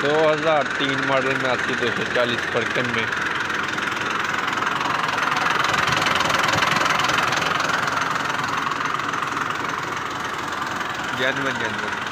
2003 model में आती है दो सौ चालीस परकन में। जैन जैन